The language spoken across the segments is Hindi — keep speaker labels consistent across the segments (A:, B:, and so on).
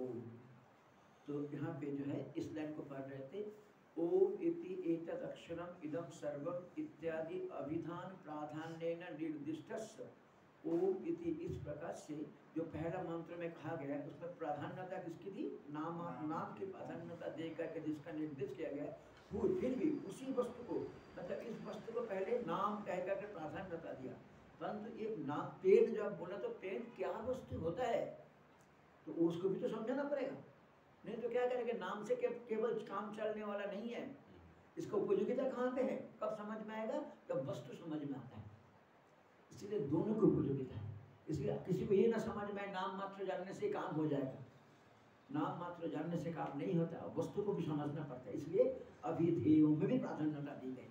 A: ओम। तो यहाँ पे जो है, इस लाइन को पढ़ रहे थे, ओम इति एतद अक्षरम इदम सर्वम इत्यादि अभिधान प्राधान्य निर्दिष्ट ओम इति इस प्रकार से जो पहला मंत्र में कहा गया है, उसमें प्राधान्यता किसकी थी नाम नाम की प्राधान्यता दे करके जिसका निर्देश किया गया वो फिर भी उसी वस्तु को मतलब इस वस्तु को पहले नाम कह करके प्राधान्यता दिया। परंतु एक नाम पेड़ जब बोला तो पेड़ क्या वस्तु होता है? तो उसको भी तो समझाना पड़ेगा। नहीं तो क्या करेंगे? नाम से केवल काम चलने वाला नहीं है। इसका उपयोगिता कहाँ पे है? कब समझ में आएगा? जब वस्तु समझ में आता है। इसलिए दोनों की उपयोगिता है। इसलिए किसी को ये ना समझ में नाम मात्र जानने से काम हो जाएगा। नाम मात्र जानने से काम नहीं होता, वस्तु को भी समझना पड़ता है। इसलिए अभिधेयों में भी प्राधान्यता दी गई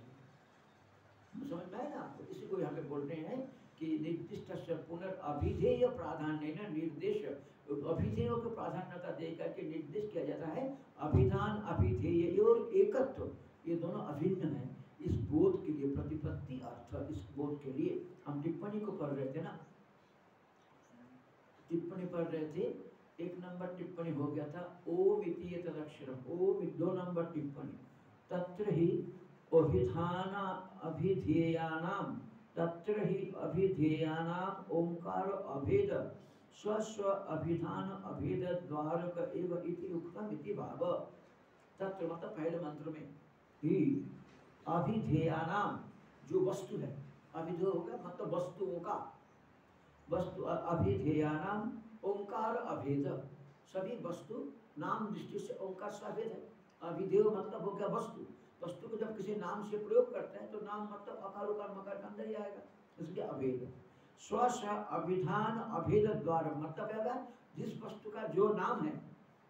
A: समझ में आए ना आपको? इसी को यहाँ पे बोल रहे हैं कि निर्दिष्ट पुनर्अभिधेय प्राधान्य निर्देश अभिधेयों को प्राधान्यता दे करके निर्देश किया जाता है, अभिधान, अभिधेय और एकत्व, ये दोनों अभिन्न है। इस बोध के लिए प्रतिपत्ति अर्थ, इस बोध के लिए हम टिप्पणी को पढ़ रहे थे ना? टिप्पणी पढ़ रहे थे, एक नंबर टिप्पणी हो गया था ओ वित्तीय तदक्षरम ओ दो नंबर टिप्पणी। तत्र ही अभिधान, अभिधेयानाम, तत्र ही अभिधेयानाम, ओंकार, अभेद स्वस्व अभिधान अभेद द्वारक एव इति उक्तम इति भाव। तत्र मतलब पहले मंत्र में ही अभिधेयानाम जो वस्तु है, अभिधेय हो गया मतलब वस्तुओं का। वस्तु अभिधेयानाम ओंकार अभेद। सभी वस्तु, नाम दृष्टि से ओंकार से अभेद है। अभिधेय मतलब हो गया वस्तु। वस्तु को जब किसी नाम से प्रयोग करते हैं तो नाम मतलब अकार उकार मकार के अंदर ही आएगा। इसलिए अभेद। स्व अभिधान अभेद द्वारा मतलब क्या जिस वस्तु का जो नाम है,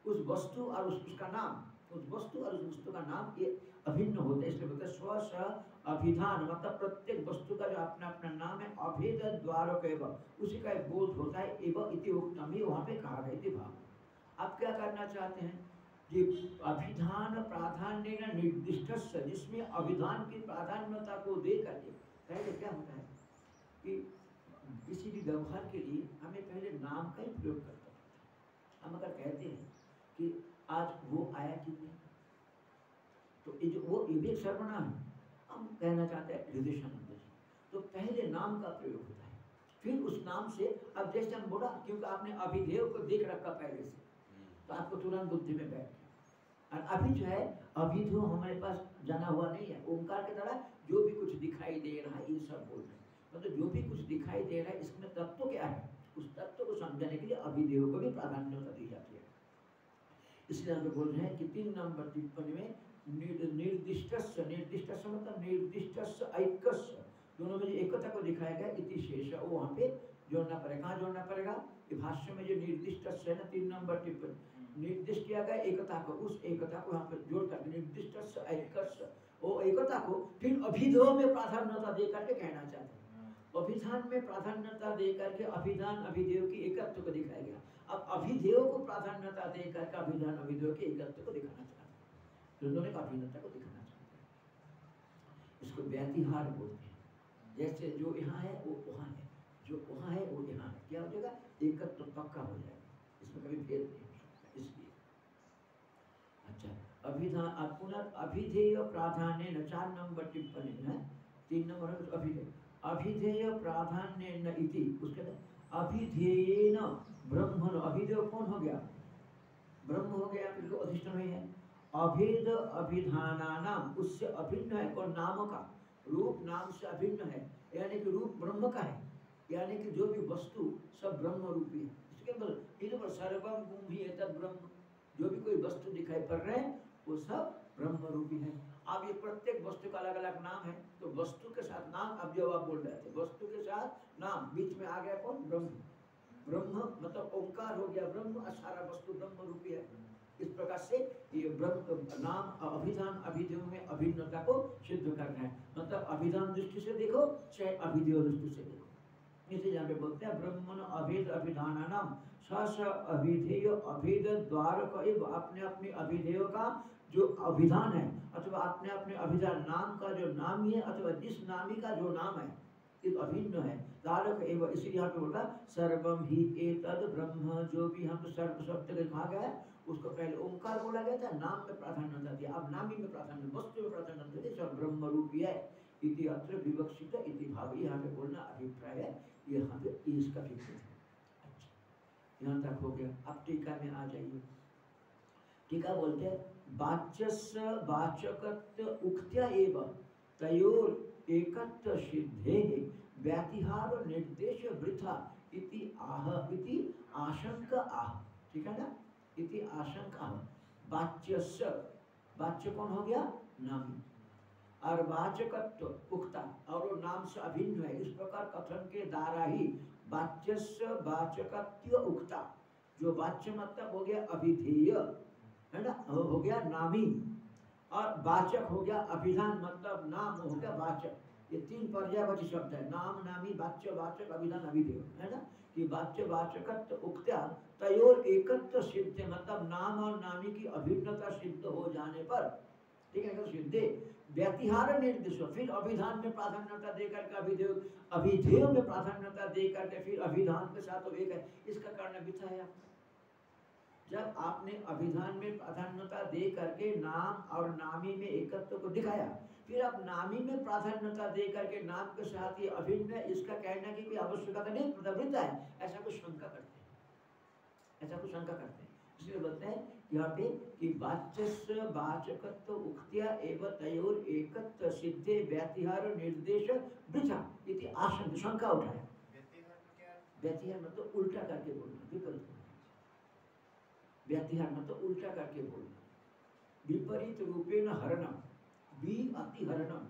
A: उस वस्तु और उस, उसका नाम, उस वस्तु और उस वस्तु का नाम ये अभिन्न होता है। इसलिए बोलते हैं स्व अभिधान मतलब प्रत्येक वस्तु का जो अपना अपना नाम है अभेद द्वारक एवं। उसी का एक बोध होता है, एवं इति उत्तम ही वहाँ पे कहा गया भाव। आप क्या करना चाहते हैं? कि अभिधान प्राधान्य निर्दिष्ट जिसमें अभिधान की प्राधान्यता को दे करके पहले क्या होता है? कि किसी भी व्यवहार के लिए हमें पहले नाम का ही प्रयोग करता है। हम अगर कहते हैं कि आज वो आया कि नहीं तो ये जो वो, ये भी सर्वनाम है। हम कहना चाहते हैं हृदयानंद जी। तो पहले नाम का प्रयोग होता है। फिर उस नाम से, अब जैसे हम बोला, क्योंकि आपने अभिधेय को देख रखा पहले से तो आपको तुरंत बुद्धि में बैठ और अभी जो है, अभी तो हमारे पास जाना हुआ नहीं है। ओंकार के तरह जो भी कुछ दिखाई दे रहा है ये सब बोल रहे मतलब जो भी कुछ दिखाई दे रहा है, इसमें तत्व क्या है? उस तत्व को समझाने के लिए अभिदेव को भी प्राधान्यता दी जाती है। इसलिए हम बोल रहे हैं कि तीन नंबर टिप्पणी में निर्दिष्ट निर्दिष्ट मतलब निर्दिष्ट ऐक्य दोनों में जो एकता को दिखाया गया इति शेष, वो वहाँ पे जोड़ना पड़ेगा। कहाँ जोड़ना पड़ेगा? कि भाष्य में जो निर्दिष्ट है ना, तीन नंबर टिप्पणी, निर्दिष्ट किया गया एकता को, उस एकता को यहाँ पे जोड़ कर निर्दिष्ट ऐक्य वो एकता को फिर अभिधो में प्राधान्यता दे करके कहना चाहते हैं। अभिधान में प्राधान्यता दे करके अभिधान अभिधेय की एकत्व को दिखाया गया। अब अभिधेय को प्राधान्यता दे करके अभिधान अभिधेय के एकत्व को दिखाना चाहते हैं। दोनों का अभिन्नता को दिखाना चाहते हैं। इसको व्यतिहार बोलते हैं। जैसे जो यहाँ है, वो वहाँ है। जो वहाँ है, वो यहाँ है। क्या हो जाएगा? एकत्व पक्का हो जाएगा। इसमें कभी भेद नहीं हो इसलिए। अच्छा अभिधान पुनः अभिधेय प्राधान्य चार नंबर टिप्पणी है। तीन नंबर अभिधेय। अभिधेय प्राधान्य इति। उसके अभिधेय न ब्रह्मण अभिधेय कौन हो गया? ब्रह्म हो गया फिर अधिष्ठान नहीं है? अभेद अभिधानानाम, उससे अभिन्न है, कौन? नाम का। रूप नाम से अभिन्न है, यानी कि रूप ब्रह्म का है। यानी कि जो भी वस्तु, सब ब्रह्म रूपी है। इसके अंदर सर्वम भी है ब्रह्म, जो भी कोई वस्तु दिखाई पड़ रहे हैं, वो सब ब्रह्म रूपी है। अब ये प्रत्येक वस्तु का अलग अलग नाम है। तो वस्तु के साथ नाम, अब जो आप बोल रहे थे, वस्तु के साथ नाम, बीच में आ गया कौन? ब्रह्म। ब्रह्म मतलब ओंकार हो गया ब्रह्म सारा वस्तु ब्रह्म रूपी है। इस प्रकार से ये ब्रह्म, नाम, अभिधान, अभिधेय में अभिन्नता को सिद्ध करना है। मतलब अभिधान दृष्टि से देखो, चाहे अभिधेय दृष्टि से देखो। इसे यहाँ पे बोलते हैं ब्रह्मन अभेद अभिधान नाम स अभिधेय अभेद द्वार अपने अपने अभिधेय का जो अभिधान है, अथवा अपने अपने अभिधान नाम का जो नामी है अथवा जिस नामी का जो नाम है, ये तो अभिन्न है। तारक एवं, इसीलिए यहाँ पे बोलता सर्वम ही एतद ब्रह्म, जो भी हम सर्व शब्द के कहा गया है, उसको पहले ओंकार बोला गया था, नाम में प्राधान्यता दिया अब नामी में प्राधान्य, वस्तु में प्राधान्यता दी सब ब्रह्म रूपी है। इति अत्र विवक्षित, इति भाव यहाँ पे बोलना अभिप्राय है। यहाँ पे इसका है। अच्छा यहाँ तक हो गया। अब टीका में आ जाइए। टीका बोलते हैं वाच्यस्य वाचकत्व उक्त्या एव तयोर सिद्धे व्यातिहार निर्देश वृथा इति आह, इति आशंक आह। ठीक है ना? इति आशंक आह। वाच्यस्य, वाच्य कौन हो गया? नामी। और वाचकत्व उक्ता, और नाम से अभिन्न है। इस प्रकार कथन के द्वारा ही वाच्यस्य वाचकत्व उक्ता। जो वाच्य मतलब हो गया अभिधेय। है ना? हो गया नामी और वाचक हो गया अभिधान मतलब नाम हो गया वाचक। ये तीन पर्यायवाची शब्द है। नाम, नामी, वाच्य, वाचक, अभिधान, अभिधेय। है ना? कि वाच्य, वाचकत्व, उक्त्या, तयोर, एकत्व, सिद्ध। मतलब नाम और नामी की अभिन्नता सिद्ध हो जाने पर, ठीक है सिद्धे, व्यतिहार निर्देश फिर अभिधान में प्राधान्यता दे करके अभिधेय अभिधेय में प्राधान्यता दे करके फिर अभिधान के साथ तो एक है। इसका कारण बिथा है। जब आपने अभिधान में प्राधान्यता दे करके नाम और नामी में एकत्व को दिखाया फिर अब नामी में प्राधान्यता दे करके नाम के साथ ये अभिन्न इसका कहना की कोई आवश्यकता नहीं प्रवृत्त है ऐसा कुछ शंका करते हैं। ऐसा कुछ शंका करते हैं। इसलिए बोलते हैं यहाँ पे कि वाच्यस्य वाचकत्व उक्त्या एवं तयोर एकत्व सिद्धे व्यातिहार निर्देश वृथा इति आशंक शंका उठाया।
B: व्यतिहार
A: मतलब उल्टा करके बोलना विपरीत। व्यतिहार मतलब उल्टा करके बोलना। विपरीत रूपेण हरणम बी अति हरणम।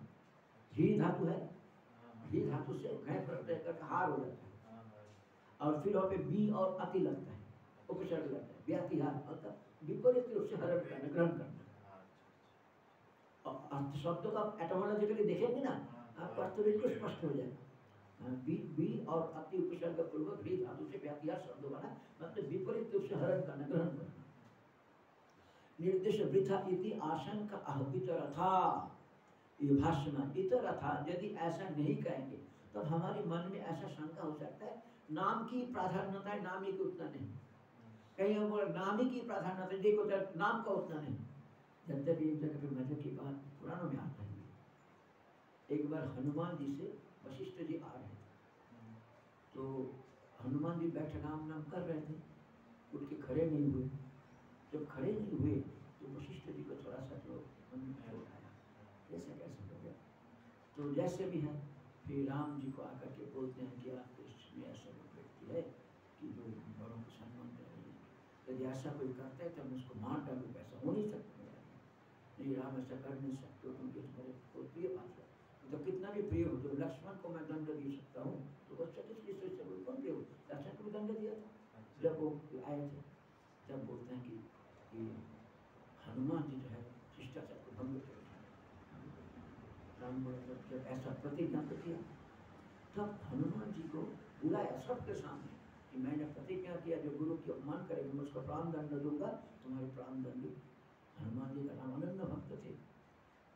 A: ही धातु है
B: हाँ,
A: ही धातु से घय प्रत्यय करके हार हो जाता है।
B: हाँ, हाँ,
A: और फिर वहाँ पे बी और अति लगता है उपसर्ग लगता है व्यतिहार मतलब विपरीत रूप से हरण करना ग्रहण करना।
B: हाँ, अच्छा,
A: अर्थ शब्दों का एटोमोलॉजिकली देखेंगे ना
B: अच्छा।
A: आपको अर्थ बिल्कुल स्पष्ट हो जाएगा। बी बी और अति उपसर्ग पूर्वक भी धातु से व्याख्या शब्द बना मतलब विपरीत रूप से हरण करना ग्रहण करना। निर्देश वृथा इति आशंका अह इतरथा। ये भाष्य में इतरथा यदि ऐसा नहीं कहेंगे तो हमारे मन में ऐसा शंका हो सकता है नाम की प्राधान्यता है नामी की उतना नहीं। कहीं हम बोले नामी की प्राधान्यता है, देखो जब नाम का उतना नहीं। जब जब एक जगह पे मज़े की बात पुराणों में आता है एक बार हनुमान जी से वशिष्ठ जी आ रहे थे तो हनुमान जी बैठे राम नाम कर रहे थे। उठ के खड़े नहीं हुए। जब खड़े नहीं हुए तो वशिष्ठ जी को थोड़ा सा जो मन में ख्याल आया, कैसे हो गया? तो जैसे भी है, फिर राम जी को आकर के बोलते हैं कि, आप इसमें ऐसा कोई व्यक्ति है कि जो बड़ों को सम्मान यदि ऐसा कोई करता है तो हम उसको मार डालू ऐसा हो नहीं सकता नहीं, राम ऐसा कर नहीं सकते, क्योंकि प्रिय बात है तो कितना भी प्रिय हो तो लक्ष्मण को मैं दंड दे सकता हूँ तो बच्चा किस किस से बोल कौन प्रिय हो। लक्ष्मण को भी दंड दिया था
B: अच्छा,
A: जब वो आए थे तब बोलते हैं कि, हनुमान जी जो है शिष्टाचार को भंग कर राम जब ऐसा प्रतिज्ञा तो किया। तब हनुमान जी को बुलाया सबके सामने कि मैंने प्रतिज्ञा किया जो गुरु की अपमान करेगा मैं उसको प्राण दंड दूँगा। तुम्हारे प्राण दंड हनुमान जी का नाम अनन्य भक्त थे।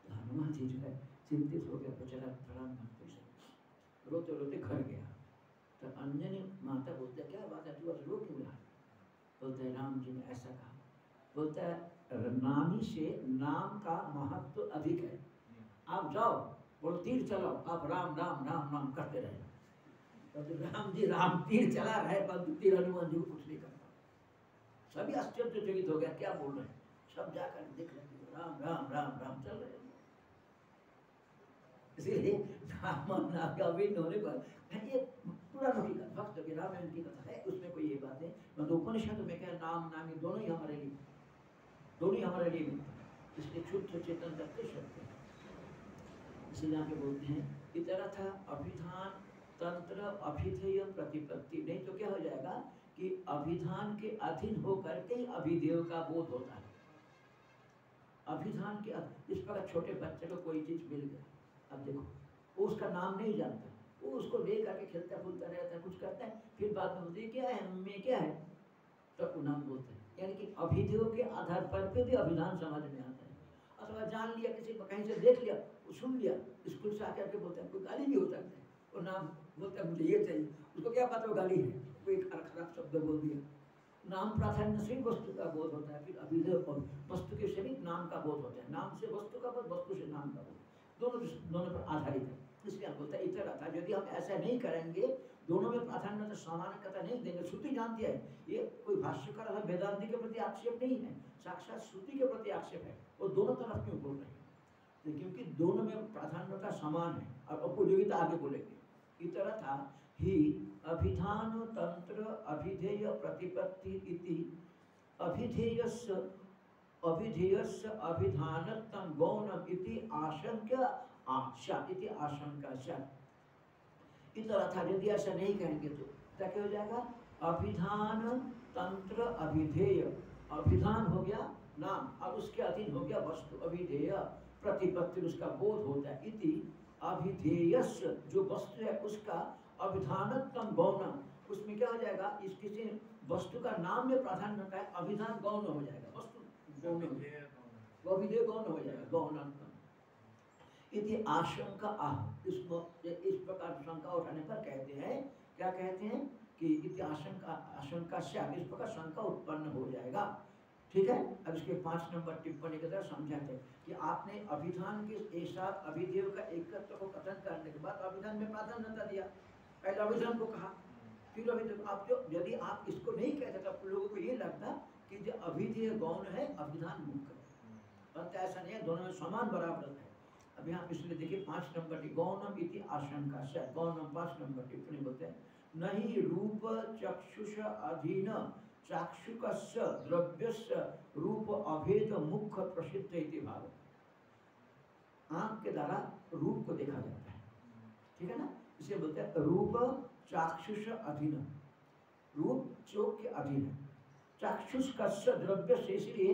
A: तो हनुमान जी जो है चिंतित हो गया, बेचारा प्रणाम से रोते रोते घर गया। तो अंजनी माता बोलते, क्या बात है, तू आज रो क्यों रहा बोलते राम जी ने ऐसा कहा। बोलता है, नामी से नाम का महत्व अधिक है। आप जाओ बोलो तीर चलाओ। आप राम राम राम राम करते रहे। तो राम जी, राम, तीर चला रहे पर तीर हनुमान जी को कुछ नहीं करता। सभी आश्चर्यचकित हो गया, क्या बोल रहे हैं? सब जाकर देख रहे हैं राम राम राम राम चल रहे हैं। इसीलिए का पर ये की भक्त की कथा है, उसमें कोई ये बात है मतलब उपनिषद में क्या नाम दोनों ही हमारे लिए, दोनों ही हमारे लिए इसलिए चेतन तक के शब्द इसलिए यहाँ बोलते हैं इतना था अभिधान तंत्र अभिधेय प्रतिपत्ति। नहीं तो क्या हो जाएगा कि अभिधान के अधीन होकर के अभिधेय का बोध होता है। अभिधान के इस प्रकार छोटे बच्चे को कोई चीज़ मिल गया। अब देखो, वो उसका नाम नहीं जानता। वो उसको ले करके खेलता फूलता रहता है कुछ करता है, फिर बाद में बोलते क्या है? मम्मी क्या है? तब वो नाम बोलते हैं, यानी कि अभिधेय के आधार पर पे भी अभिधान समझ में आता है। अथवा जान लिया, किसी को कहीं से देख लिया सुन लिया, स्कूल से आकर के बोलते हैं, कोई गाली भी हो सकता है? वो नाम बोलता है, मुझे ये चाहिए। उसको क्या पता, वो गाली है। कोई खराब शब्द बोल दिया। नाम प्राधान्य से वस्तु का बोध होता है, फिर अभिधेय वस्तु के से भी नाम का बोध होता है। नाम से वस्तु का बोध, वस्तु से नाम का दोनों दोनों पर आधारित है। इसलिए हम बोलते हैं इतर था, यदि हम ऐसा नहीं करेंगे, दोनों में प्राधान्यता समानता नहीं देंगे। श्रुति जानती है, ये कोई भाष्यकर अथवा वेदांति के प्रति आक्षेप नहीं है, साक्षात श्रुति के प्रति आक्षेप है। वो दोनों तरफ़ क्यों बोल रहे हैं? तो क्योंकि दोनों में प्राधान्यता समान है और उपयोगिता आगे बोलेंगे। इतर था, ही अभिधान तंत्र अभिधेय प्रतिपत्ति इति अभिधेयस्य अभिधेयस्य अभिधानत्तम गौणम इति आशंका आशा इति आशंका इतर था यदि ऐसा नहीं कहेंगे तो क्या क्या हो जाएगा? अभिधान तंत्र अभिधेय। अभिधान हो गया नाम और उसके अधीन हो गया वस्तु अभिधेय। प्रतिपत्ति उसका बोध होता है। इति अभिधेयस्य जो वस्तु है उसका अभिधानत्म गौण। उसमें क्या हो जाएगा? इस किसी वस्तु का नाम में प्राधान्य है अभिधान गौण हो जाएगा। वस्तु गौण। हो अभिधेय गौण हो जाएगा। गौणात्म इति आशंका आह। इसको इस प्रकार शंका उठाने पर कहते हैं क्या कहते हैं कि इति आशंका आशंका से इस प्रकार शंका उत्पन्न हो जाएगा। ठीक है? अब इसके पाँच नंबर टिप्पणी की तरह समझाते हैं कि आपने अभिधान के एक साथ अभिधेय का एकत्व को कथन करने के बाद अभिधान में प्राधान्यता दिया। पहले अभिधान को कहा फिर अभिधेय आप जो यदि आप इसको नहीं कहते तब लोगों को ये लगता कि जो अभिधेय गौण है अभिधान मुख्य है। परंतु ऐसा नहीं है दोनों में समान बराबर है। अब यहाँ इसलिए देखिए पाँच नंबर की गौनम इति आशंका से गौनम पाँच नंबर टिप्पणी बोलते हैं। नहीं रूप चक्षुष अधीन चाक्षुक द्रव्य रूप अभेद मुख्य प्रसिद्ध इति भाव। आँख के द्वारा रूप को देखा जाता है। ठीक है ना? इसे बोलते हैं रूप चाक्षुष अधीन रूप चोक के अधीन है। चाक्षुष कस्य द्रव्य से इसलिए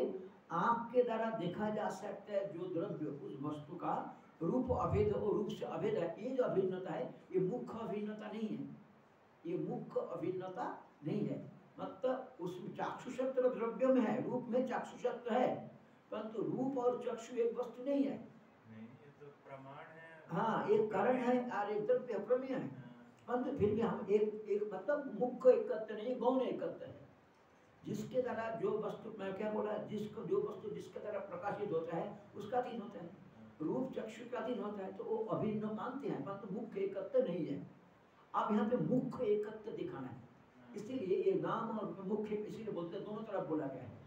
A: आँख के द्वारा देखा जा सकता है जो द्रव्य उस वस्तु का रूप अभेद और रूप से अभेद है। ये जो अभिन्नता है ये मुख्य अभिन्नता नहीं है। ये मुख्य अभिन्नता नहीं है। मतलब उसमें चाक्षुषत्व द्रव्य में है रूप में चाक्षुषत्व है परंतु रूप और चक्षु एक वस्तु नहीं है।
B: नहीं ये तो प्रमाण है।
A: हाँ एक कारण है और एक द्रव्य प्रमेय है।
B: हाँ,
A: परंतु फिर भी हम एक एक मतलब मुख्य एकत्र नहीं गौण एकत्र है। जिसके द्वारा जो वस्तु, मैं क्या बोला, जिसको, जो वस्तु जिसके द्वारा प्रकाशित होता है, उसका अधीन होता है। रूप चक्षु का अधीन होता है तो वो अभिन्न मानते हैं, परंतु मुख्य एकत्र नहीं है। अब यहाँ पे मुख्य एकत्र दिखाना है। इसीलिए ये नाम और मुख्य इसीलिए बोलते हैं, दोनों तरफ़ बोला गया है।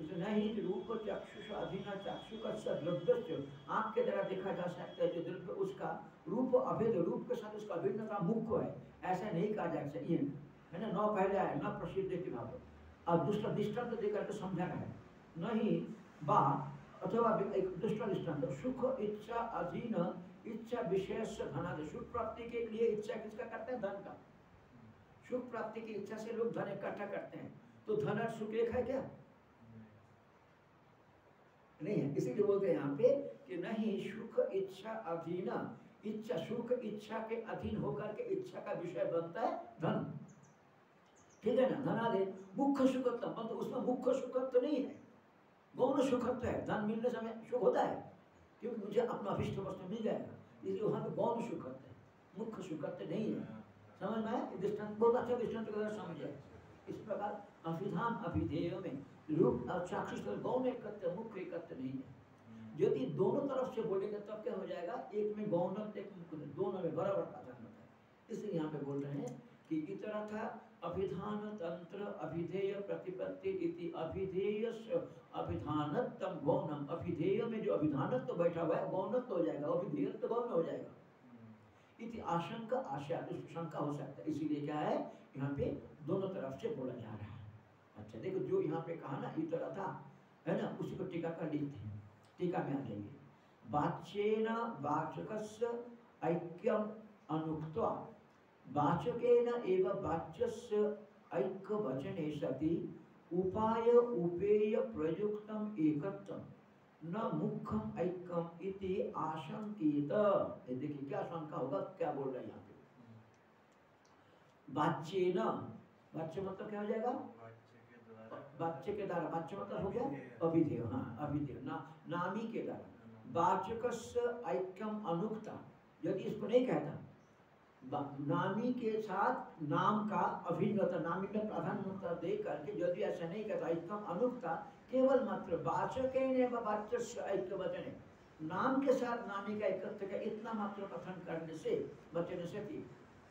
A: इसलिए नहीं रूप चक्षुष अधीन चक्षु का द्रव्य आँख के द्वारा देखा जा सकता है, जो द्रव्य उसका रूप, अभेद रूप के साथ उसका अभिन्नता मुख्य है। ऐसा नहीं कहा जा सकता। है ना? पहले है, न प्रसिद्ध की भाव अब दूसरा दृष्टांत देकर के समझाना है। नहीं बा अथवा एक दूसरा दृष्टांत, सुख, इच्छा, अधीन, इच्छा विशेष धनादि सुख प्राप्ति के लिए इच्छा किसका करते हैं? धन का। सुख प्राप्ति की इच्छा से लोग धन इकट्ठा करते हैं। तो धन और सुख एक है क्या? नहीं है। इसीलिए बोलते हैं यहाँ पे कि नहीं, सुख, इच्छा, अधीन। इच्छा, सुख, इच्छा के अधीन होकर के इच्छा का विषय बनता है धन। ठीक है ना धनादि मुख्य सुखत्व मतलब उसमें मुख्य सुखत्व नहीं है। गौण सुखत्व है। धन मिलने समय सुख होता है, क्योंकि मुझे अपना अभिष्ट वस्तु मिल जाएगा। इसलिए वहाँ पे गौण सुखत्व है। मुख्य सुखत्व नहीं है। समझ में आया? दृष्टांत बहुत अच्छा दृष्टांत की समझे इस प्रकार अभिधान अभिधेय में रूप और चाक्षुष गौण एकत्र मुख्य एकत्र नहीं है। यदि दोनों तरफ़ से बोलेंगे, तब क्या हो जाएगा? एक में गौणत्व एक मुख्य दोनों में बराबर प्राधान्य होता है। इसलिए यहाँ पे बोल रहे हैं कि इतर था अभिधान तंत्र अभिधेय प्रतिपत्ति इति अभिधेय अभिधानत्म गौणम अभिधेय में जो अभिधानत्व बैठा हुआ है गौणत्व हो जाएगा, अभिधेयत्व गौण हो जाएगा। इति आशंका आशा शंका हो सकता है। इसीलिए क्या है, यहाँ पे दोनों तरफ़ से बोला जा रहा है। अच्छा देखो, जो यहाँ पे कहा ना, इतर था है ना, उसी को टीका कर लिखते हैं। टीका में आ जाइए। वाच्येन वाचकस्य ऐक्यम अनुक्त्वा वाचकेन एव वाच्यस्य ऐक्यवचने सति उपाय उपेय प्रयुक्तम एकत्वम न मुखम ऐक्यम इति आशंकित देखिए क्या शंका होगा क्या बोल रहे हैं यहाँ पे? वाच्य न वाच्य मतलब क्या हो जाएगा?
B: वाच्य के द्वारा
A: वाच्य मतलब हो गया? अभिधेय हाँ अभिधेय ना नामी के द्वारा। वाचक ऐक्यम अनुक्ता यदि इसको नहीं कहता नामी के साथ नाम का अभिन्नता, नामी में प्राधान्यता दे करके यदि ऐसा नहीं करता इतम अनुक्ता केवल मात्र वाचक ऐक्य वचन नाम के साथ नामी का एकत्र का इतना मात्र कथन करने से, वचन से थी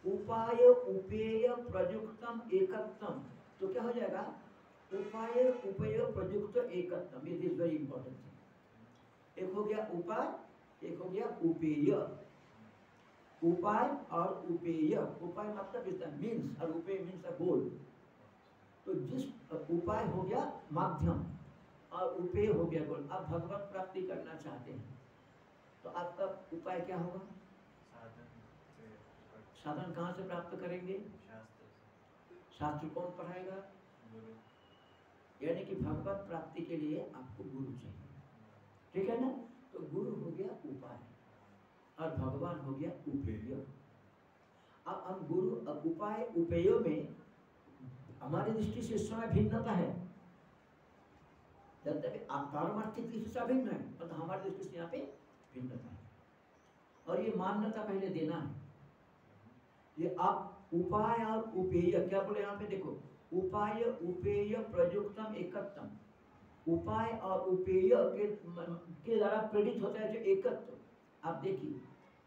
A: उपाय उपेय प्रयुक्तम एकत्तम तो क्या हो जाएगा? उपाय उपेय प्रयुक्त एकत्तम ये इज़ वेरी इंपॉर्टेंट एक हो गया उपाय, एक हो गया उपेय। उपाय और उपेय। उपाय मतलब मीन्स और उपेय मीन्स द गोल तो जिस उपाय हो गया माध्यम और उपेय हो गया गोल आप भगवत प्राप्ति करना चाहते हैं तो आपका उपाय क्या होगा?
B: साधन
A: कहाँ से प्राप्त करेंगे?
B: शास्त्र
A: शास्त्र कौन पढ़ाएगा? यानी कि भगवत प्राप्ति के लिए आपको गुरु चाहिए। ठीक है ना? तो गुरु हो गया उपाय। और भगवान हो गया उपेय। अब हम गुरु उपाय उपेय में हमारी दृष्टि से समय भिन्नता है। पारमार्थिक दृष्टि से अभिन्न है मतलब हमारी दृष्टि से यहाँ पे भिन्नता है। और ये मान्यता पहले देना है। ये आप उपाय और उपेय, क्या बोले यहाँ पे देखो? उपाय, उपेय, प्रयुक्तम, एकत्तम। उपाय और उपेय के के द्वारा प्रेरित होता है जो एकत्व। आप देखिए,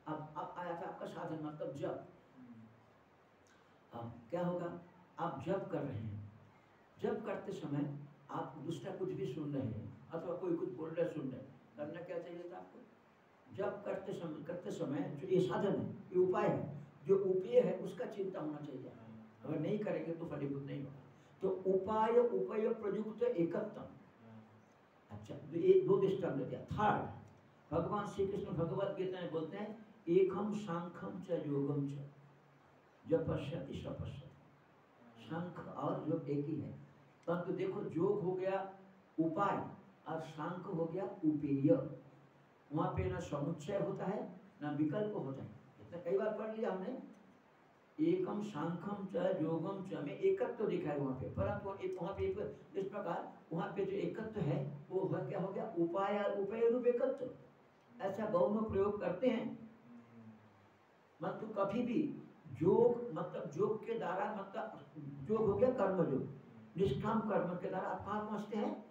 A: अब अब आया था आपका साधन मतलब जब अब क्या होगा? आप जब कर रहे हैं। जब करते समय आप दूसरा कुछ भी सुन रहे हैं, अथवा कोई कुछ बोल रहे सुन रहे करना क्या चाहिए था आपको? जब करते समय करते समय जो ये साधन है, ये उपाय है, जो उपेय है, उसका चिंता होना चाहिए। अगर नहीं करेंगे तो फलीभूत नहीं होगा। तो उपाय उपाय प्रयुक्त, एकत्तम। अच्छा तो ये दो दृष्टांत दिया थर्ड भगवान श्री कृष्ण भगवत गीता में बोलते हैं, एकम सांखम च योगम च जब पश्यति सपश्यति शंख और योग एक ही है। परंतु देखो जोग हो गया उपाय और सांख हो गया उपेय। वहाँ पे ना समुच्चय होता है, ना विकल्प होता है। इतना कई बार पढ़ लिया हमने। एकम सांखम च योगम च में एकत्व तो दिखा है वहाँ पे। परंतु एक वहाँ पे एक इस प्रकार, वहाँ पे जो एकत्व है, वो क्या हो गया उपाय और उपाय रूप एकत्व। ऐसा गौण प्रयोग करते हैं। मतलब कभी भी योग मतलब योग के द्वारा मतलब योग हो गया कर्म योग। निष्काम कर्म के द्वारा आप कहाँ पहुँचते हैं।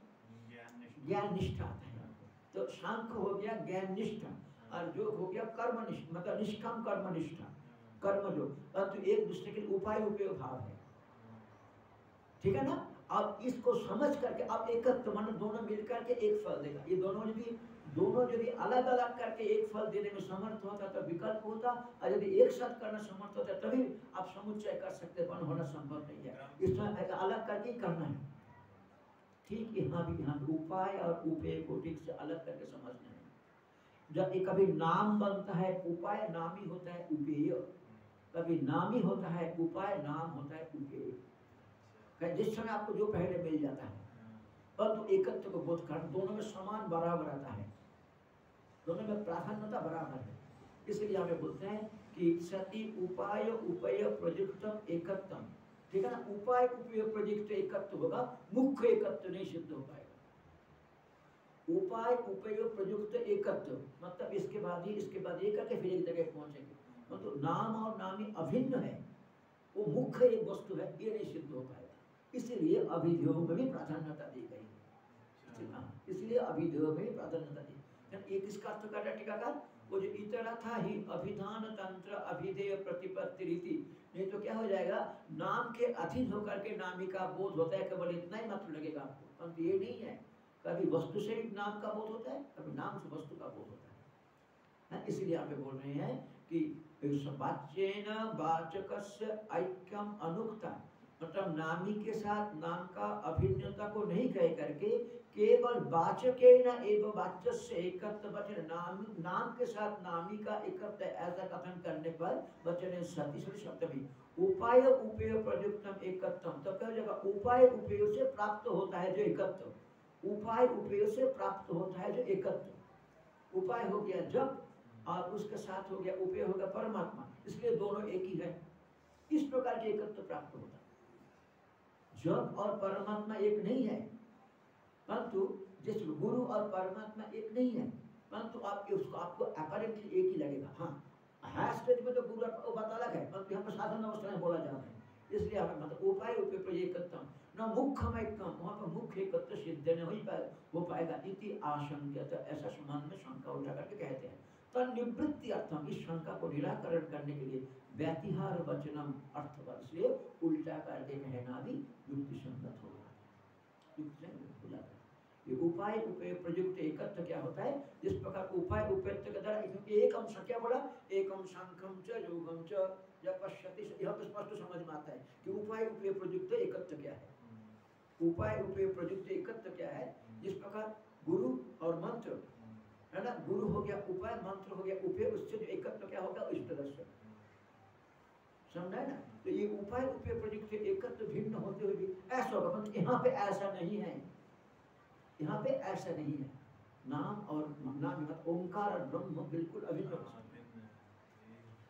B: ज्ञान निष्ठा
A: है। तो शांख हो गया ज्ञान निष्ठा और योग हो गया कर्म निष्ठा मतलब निष्काम कर्म निष्ठा, कर्म योग। परंतु एक दूसरे के लिए उपाय, उपयोग, भाव है। ठीक है ना? अब इसको समझ करके, अब एकत्व मन दोनों मिल करके एक फल देगा। ये दोनों यदि दोनों यदि अलग अलग करके एक फल देने में समर्थ होता तो विकल्प होता, और यदि एक साथ करना समर्थ होता तभी आप समुच्चय कर सकते वन होना संभव नहीं है। इसमें अलग करके करना है। ठीक, यहाँ भी यहाँ उपाय और उपेय को ठीक से अलग करके समझना है। जब ये कभी नाम बनता है, उपाय नाम ही होता है, उपेय। कभी नाम ही होता है, उपाय नाम होता है, उपेय। जिस समय आपको जो पहले मिल जाता है, परंतु एकत्व को बोध कर दोनों में समान बराबर आता है। दोनों में प्राधान्यता बराबर है। इसलिए हमें बोलते हैं कि सती उपाय उपय प्रयुक्तम एकत्तम ठीक है ना? उपाय उपयोग प्रयुक्त एकत्व होगा, मुख्य एकत्व नहीं सिद्ध हो पाएगा। उपाय उपयोग प्रयुक्त एकत्व मतलब इसके बाद ही, इसके बाद ये करके फिर एक जगह पहुँचेंगे। मतलब नाम और नामी अभिन्न है, वो मुख्य एक वस्तु है, ये नहीं सिद्ध हो पाएगा। इसीलिए अभिध्योग में भी प्राधान्यता दी गई। इसलिए- हाँ, अभिध्योग में भी प्राधान्यता दी। एक इसका अर्थ कर रहा टीकाकार वो जो इतरा था ही अभिधान तंत्र अभिधेय प्रतिपत्ति रीति नहीं तो क्या हो जाएगा? नाम के अधीन होकर के नामी का बोध होता है केवल इतना ही मात्र लगेगा आपको। परंतु ये नहीं है। कभी वस्तु से नाम का बोध होता है कभी नाम से वस्तु का बोध होता है। हैं? इसलिए आप बोल रहे हैं कि वाच्येन वाचकस्य ऐक्यम अनुक्ता मतलब नामी के साथ नाम का अभिन्नता को नहीं कह करके केवल वाचके एवं एकत्र नाम नाम के साथ नामी का एकत्र ऐसा कथन करने पर वचन सती सती सप्तमी। उपाय, उपेय, प्रयुक्तम एकत्तम तो क्या हो जाएगा? उपाय, उपेय से प्राप्त होता है जो एकत्व उपाय, उपेय से प्राप्त होता है जो एकत्व उपाय हो गया जब और उसके साथ हो गया उपेय हो गया परमात्मा। इसलिए दोनों एक ही है। इस प्रकार के एकत्व प्राप्त होता है। जब और परमात्मा एक नहीं है। परंतु जिस गुरु और परमात्मा एक नहीं है, परंतु आप उसको, आपको अपरेंटली एक ही लगेगा। हाँ है स्टेज में तो गुरु बात अलग है, परंतु यहाँ पर साधन अवस्था में बोला जा रहा है। इसलिए हमें मतलब उपाय उपय पर एकत्तम न मुख्य एकम वहाँ पर मुख्य एकत्र सिद्ध नहीं हो ही पाए हो पाएगा इति आशंका तो ऐसा समान में शंका उठा करके कहते हैं। तो निवृत्ति अर्थम इस शंका को निराकरण करने के लिए व्यतिहार वचनम अर्थवत इसलिए उल्टा करके कहना भी युक्ति संगत युक्ति हो। है। ये उपाय उपय प्रयुक्त एकत्र क्या होता है? जिस प्रकार उपाय उपयुक्त के द्वारा क्योंकि एक अंश क्या बोला? एकम शंखम च, योगम च, या पश्यति यह तो स्पष्ट समझ में आता है कि उपाय उपय प्रयुक्त एकत्र क्या है। उपाय उपय प्रयुक्त एकत्र क्या है? जिस प्रकार गुरु और मंत्र, है ना? गुरु हो गया, उपाय मंत्र हो गया, उपय उससे जो एकत्र क्या होगा इष्ट दर्शन समझा है ना तो ये उपाय उपय प्रयुक्त एकत्र भिन्न होते हुए भी, ऐसा होगा। मतलब यहाँ पे ऐसा नहीं है। यहाँ पे ऐसा नहीं है। नाम और नाम ओंकार और ब्रह्म बिल्कुल अभिन्न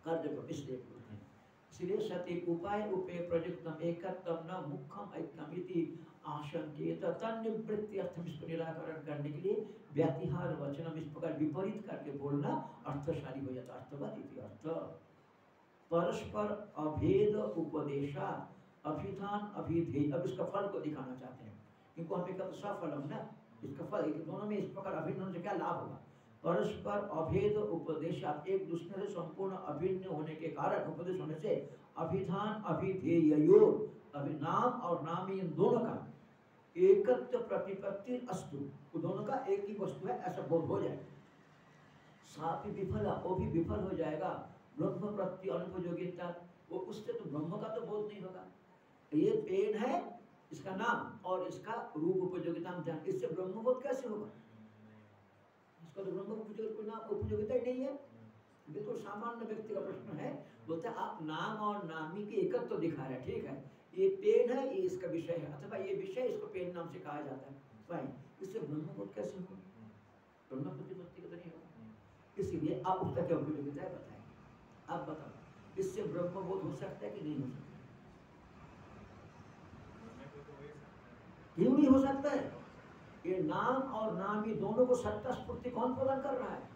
A: कर देखो, इसलिए इसलिए सती उपाय उपय प्रयुक्तम, एकत्तम न मुखम ऐक्तम आशंकित। तन्निवृत्ति अर्थम इसको निराकरण करने के लिए व्यतिहार वचनम इस प्रकार विपरीत करके बोलना अर्थशाली हो जाता अर्थवत इति अर्थ। परस्पर अभेद उपदेशा, अभिधान, अभिधेय। अब इसका फल को दिखाना चाहते हैं। इनको हमें कब सफलम ना, इसका फल, एक दोनों में इस प्रकार अभिन्न से क्या लाभ होगा? परस्पर अभेद उपदेश एक दूसरे से संपूर्ण अभिन्न होने के कारण उपदेश होने से अभिधान अभिधेय अभिनाम और नामी इन दोनों का एकत्व प्रतिपत्ति अस्तु। दोनों का एक ही वस्तु है, ऐसा बोध हो जाए। साथ ही विफल, वो भी विफल हो जाएगा। ब्रह्म प्रति अनुपयोगिता वो उससे तो ब्रह्म का तो बोध नहीं होगा। ये पेन है, इसका नाम और इसका रूप उपयोगिता ध्यान इससे कैसे होगा? इसका तो ब्रह्म उपयोगिता ही नहीं है। बिल्कुल सामान्य व्यक्ति का प्रश्न है। बोलते आप नाम और नामी के एकत्व तो दिखा रहे ठीक है? ये पेन है, ये इसका विषय है। अथवा ये विषय इसको पेन नाम से कहा जाता है। फाइन इससे ब्रह्मबोध कैसे होगा? ब्रह्म प्रतिपत्ति का तो नहीं होगा। इसीलिए आप उसका क्या उपयोगिता है बताएँगे आप बताओ। इससे ब्रह्मबोध हो सकता है कि नहीं हो सकता? क्यों नहीं हो सकता है? ये नाम और नामी दोनों को सत्ता स्फूर्ति कौन प्रदान कर रहा है?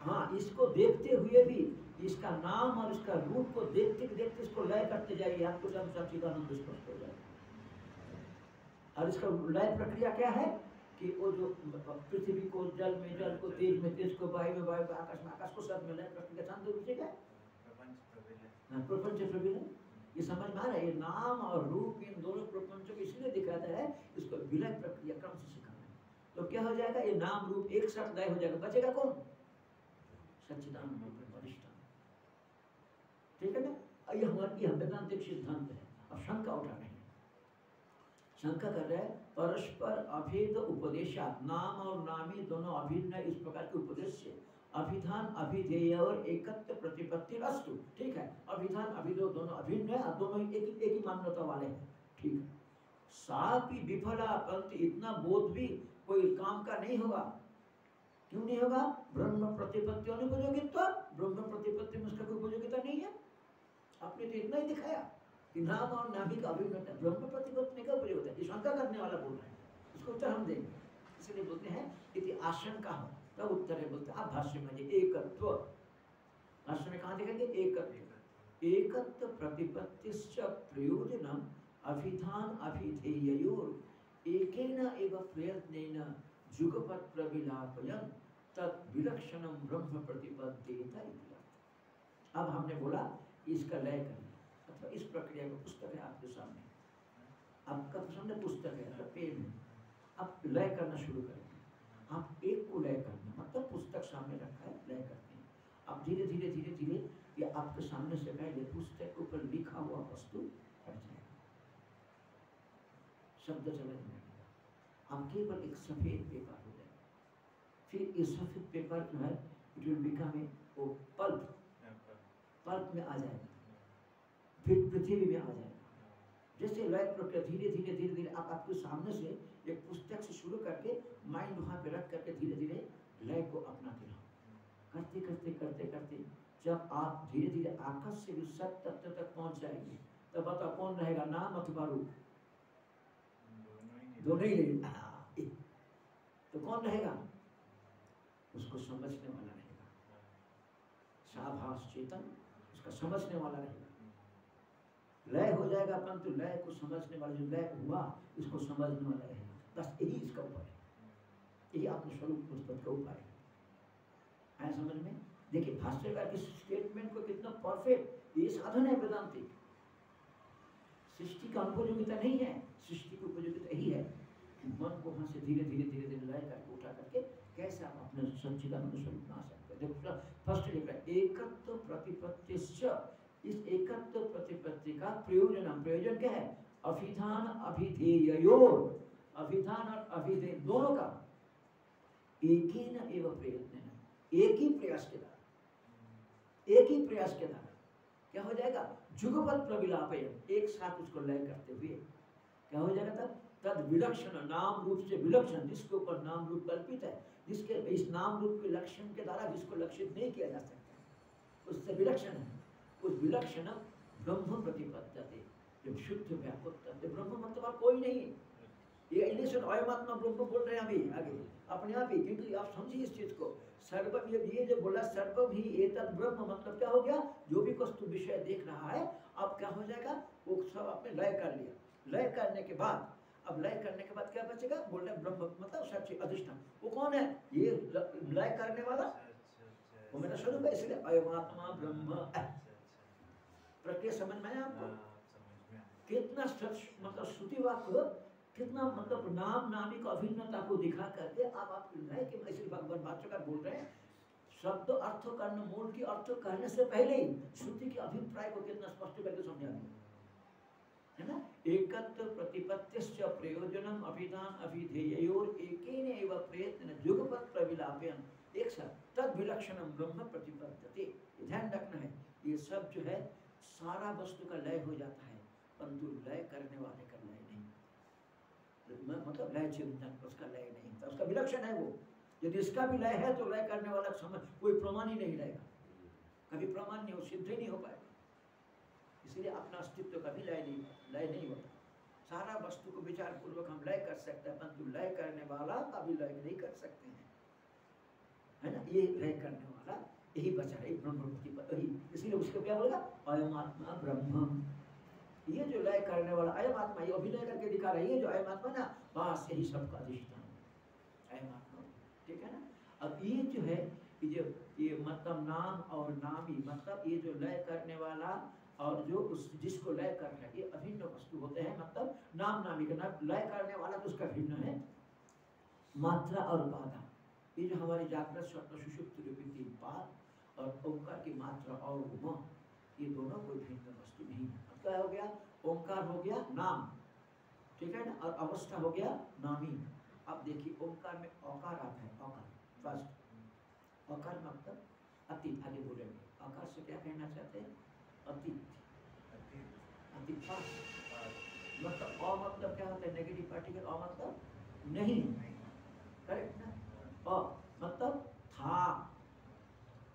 A: हाँ इसको देखते हुए भी, इसका नाम और इसका रूप को देखते देखते इसको लय करते जाइए। आपको जब सच्चिदानंद स्पष्ट हो जाए। और इसका लय प्रक्रिया क्या है? कि वो जो पृथ्वी को जल में जल को तेज में तेज को वायु में वायु को आकाश में आकाश को सब में लय प्रक्रिया शांत रूप क्या हाँ, प्रपंच प्रविलय ये समझ में आ रहा है ये नाम और रूप इन दोनों प्रपंचों को इसलिए दिखाता है इसको विलय प्रक्रिया क्रम से सिखाना है। तो क्या हो जाएगा? ये नाम रूप एक साथ लय हो जाएगा। बचेगा कौन? सच्चिदानंद अधिष्ठान ठीक है ना? ये हमारे वेदांतिक सिद्धांत है। अब शंका उठा रहे हैं शंका कर रहे हैं, परस्पर अभेद उपदेशा नाम और नामी दोनों अभिन्न इस प्रकार के उपदेश अभिधान अभिधेय और एकत्व प्रतिपत्ति अस्तु, ठीक है? अभिधान अभिधेय दोनों अभिन्न है दोनों एक एक ही मान्यता वाले हैं, ठीक है? साथ ही विफला परंतु इतना बोध भी कोई काम का नहीं होगा। क्यों नहीं होगा? ब्रह्म प्रतिपत्ति अनुपयोगित्व ब्रह्म प्रतिपत्ति में उसका कोई उपयोगिता नहीं है। आपने तो इतना ही दिखाया। और नाभि का ब्रह्म प्रतिपत्ति का उपयोग है। शंका करने वाला बोल रहे हैं। इसको उत्तर हम देंगे। इसलिए बोलते हैं। यदि आशंका हो तब उत्तर है बोलते आप भाष्य में एकत्व। भाष्य में कहाँ देखेंगे एकत्व। एकत्व प्रतिपत्ति अभिधान ब्रह्म अब हमने बोला, इसका लय करना। अथवा इस प्रक्रिया का पुस्तक है आपके सामने। आपका सामने पुस्तक है पेन है। आप लय करना शुरू करें आप एक को लय करना मतलब पुस्तक सामने रखा है लय करते हैं अब धीरे धीरे धीरे धीरे ये आपके सामने से पहले पुस्तक के ऊपर लिखा हुआ वस्तु हट जाएगा। शब्द चले जाएगा अब केवल एक सफ़ेद पेपर हो जाएगा। फिर ये सफ़ेद पेपर जो है विल बिकम ए वो पल्प। पल्प में आ जाएगा। फिर पृथ्वी में आ जाएगा जैसे लय प्रक्रिया धीरे धीरे धीरे धीरे आप आपके सामने से एक पुस्तक से शुरू करके माइंड वहाँ पे रख करके धीरे धीरे लय को अपनाते रहो। करते करते करते करते जब आप धीरे धीरे आकाश से भी सत तत्व तक पहुँच जाएँगे, तब बताओ कौन रहेगा? नाम अथवा रूप। दोनों ही रहेगा तो कौन रहेगा? उसको समझने वाला रहेगा। साभास चेतन, उसका समझने वाला रहेगा। लय हो जाएगा, परंतु लय को समझने वाला जो लय हुआ, इसको समझने वाला रहेगा बस यही इसका उपाय है। यही आत्मस्वरूप पुस्तक का उपाय है। आया समझ में? देखिए, भाष्यकार की स्टेटमेंट को कितना परफेक्ट ये साधन है वेदांति। सृष्टि का अनुपयोगिता नहीं है, सृष्टि की उपयोगिता यही है कि मन को वहाँ से धीरे धीरे धीरे धीरे लय करके, उठा करके कैसे आप अपने सच्चिदानंद स्वरूप में आ सकते हैं? देखो फ़र्स्ट लिख रहा है, एकत्व प्रतिपत्ति इस एकत्व प्रतिपत्ति का प्रयोजन प्रयोजन क्या है? अभिधान अभिधेयोर अभिधान और अभिधेय दोनों का एक ही न एवं प्रयत्न एक ही प्रयास के द्वारा। एक ही प्रयास के द्वारा। क्या हो जाएगा? जुगपत प्रविलापय, एक साथ उसको लय करते हुए। क्या हो जाएगा तब? तद विलक्षण, नाम रूप से विलक्षण, जिसके ऊपर नाम रूप कल्पित है, जिसके, इस नाम रूप के लक्षण के द्वारा जिसको लक्षित नहीं किया जा सकता, उससे विलक्षण है। उस विलक्षण ब्रह्म प्रतिपद्यते जब शुद्ध व्यापक ब्रह्म मतलब कोई नहीं ये इलेशन अयमात्मा ब्रह्म बोल रहे हैं अभी आगे। अपने आप ही क्योंकि आप समझिए इस चीज़ को। सर्व ये जो बोला सर्व भी एतद ब्रह्म मतलब क्या हो गया? जो भी वस्तु विषय देख रहा है अब क्या हो जाएगा? वो सब आपने लय कर लिया। लय करने के बाद अब लय करने के बाद क्या बचेगा? बोल रहे ब्रह्म मतलब सबसे अधिष्ठान। वो कौन है? ये लय करने वाला? वो मेरा स्वरूप है इसलिए अयमात्मा ब्रह्म प्रक्रिया समझ में आया आपको? कितना मतलब श्रुति वाक्य कितना मतलब नाम नामी का अभिन्नता को दिखा करके आप आप है कि भगवान भाष्यकार बोल रहे हैं। शब्द अर्थ करने मूल की अर्थ कहने से पहले ही श्रुति के अभिप्राय को कितना स्पष्ट करके समझा दिया। है ना? एकत्व प्रतिपत्तिश्च प्रयोजनम अभिधान अभिधेयोर एकेन एव प्रयत्न जुगपत प्रविलापयन। एक साथ तद विलक्षणम ब्रह्म प्रतिपद्धति ध्यान रखना है। ये सब जो है सारा वस्तु का लय हो जाता है परंतु लय करने वाले का लय नहीं। मतलब लय चिंतन उसका लय नहीं था, उसका विलक्षण है वो। यदि इसका भी लय है तो लय करने वाला समझ, कोई प्रमाण ही नहीं रहेगा। कभी प्रमाण नहीं हो, सिद्ध ही नहीं हो पाएगा। इसलिए अपना अस्तित्व कभी लय नहीं लय नहीं होता। सारा वस्तु को विचार पूर्वक हम लय कर सकते हैं, परंतु लय करने वाला कभी लय नहीं कर सकते हैं। है ना? ये लय करने वाला यही बचा है, ब्रह्म इसलिए उसको क्या बोलेगा? अयम आत्मा ब्रह्म। ये जो लय करने वाला अयम आत्मा ये अभिनय करके दिखा रहा है जो अयम आत्मा ना, बस यही सबका अधिष्ठान अयम आत्मा ठीक है ना? अब ये जो है, ये जो, ये मतलब नाम और नामी मतलब ये जो लय करने वाला और जो उस, जिसको लय कर रहे ये अभिन्न वस्तु होते हैं मतलब नाम नामी का नाम। लय करने वाला तो उसका भिन्न है। मात्रा और बाधा। ये जो हमारी जागृत, स्वप्न, सुषुप्त रूपी तीन पाद और ओंकार की मात्रा और उमा ये दोनों कोई भिन्न वस्तु नहीं है। क्या हो गया? ओंकार हो गया नाम। ठीक है ना? और अवस्था हो गया नामी। अब देखिए ओंकार में औकार आता है औकार फ़र्स्ट औकार मतलब अतीत आगे बोलेंगे। औकार से क्या कहना चाहते हैं? अतीत। अतीत। मतलब अ मतलब क्या होता है? नेगेटिव पार्टिकल अ मतलब नहीं। करेक्ट ना? अ मतलब था।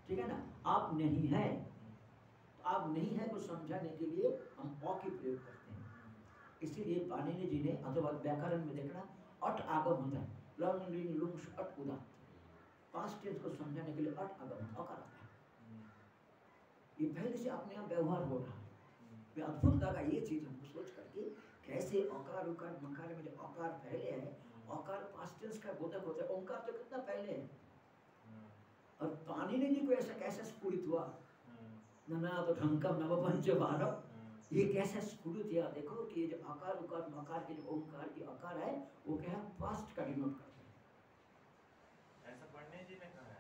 A: ठीक है ना? आप नहीं है। आप नहीं है को समझाने के लिए हम अ की प्रयोग करते हैं। इसीलिए पाणिनि जी ने अथवा व्याकरण में देखना, अट आगम होता है। लंग लिंग लुंग अट उदा। पास्ट टेंस को समझाने के लिए अट आगम आता है। ये पहले से अपने यहाँ व्यवहार हो रहा है। वे अद्भुत लगा ये चीज़ हमको सोच करके कैसे अकार, उकार, मकार में जो अकार पहले है, अकार पास्ट टेंस का बोधक होता है, ओंकार तो कितना पहले है। और पाणिनि जी को ऐसा कैसे स्फूरित हुआ? ननाद ढंकम नव पंच भारत ये कैसे स्फुरित या देखो कि ये जो आकार उकार मकार के जो ओंकार की आकार है वो क्या है? पास्ट का डिनोट करते हैं।
B: ऐसा पढ़ने जी ने कहा है।